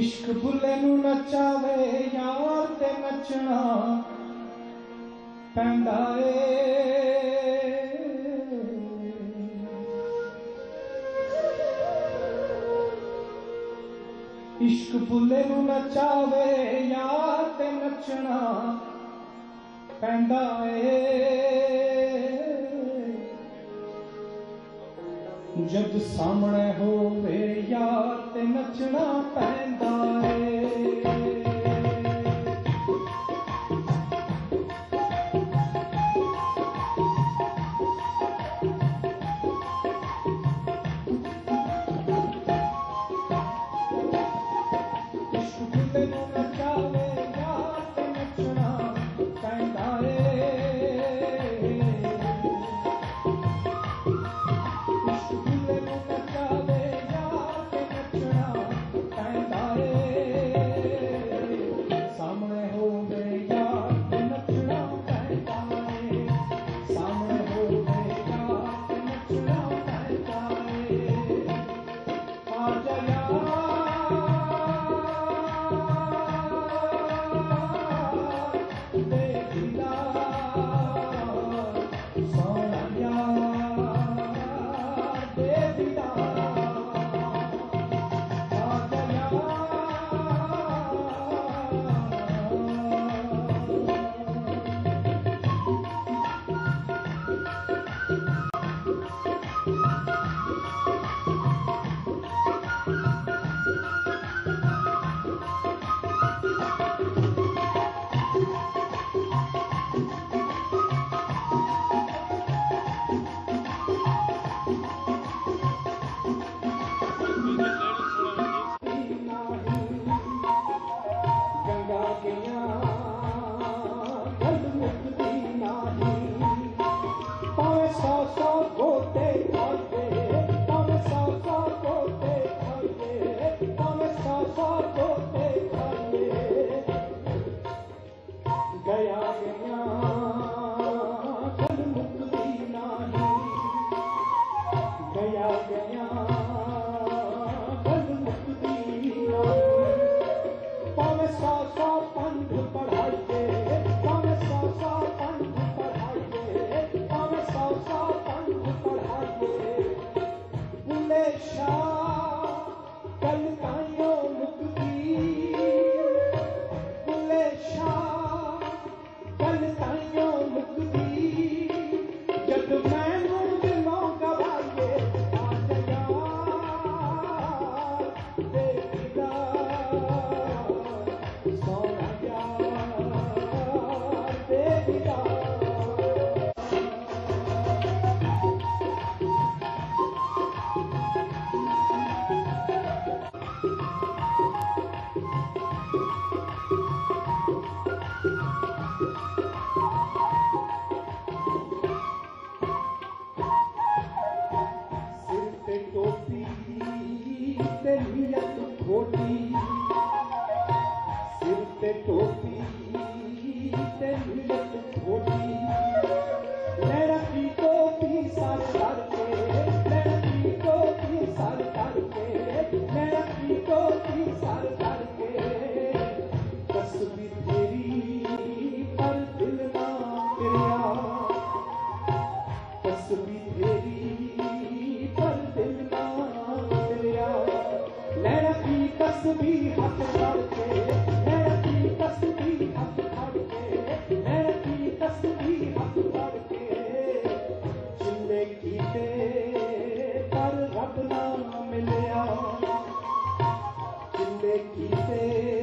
ਇਸ਼ਕ ਭੁੱਲੇ ਨੂੰ ਨਚਾਵੇ, ਯਾਰ ਤੇ ਨੱਚਣਾ ਪੈਂਦਾ ਏ। ਇਸ਼ਕ ਭੁੱਲੇ ਨੂੰ ਨਚਾਵੇ, ਯਾਰ ਤੇ ਨੱਚਣਾ ਪੈਂਦਾ ਏ। ਜਦ ਸਾਹਮਣੇ ਹੋਵੇ, ਯਾਰ ਤੇ ਨੱਚਣਾ ਪੈਂਦਾ 또 的意。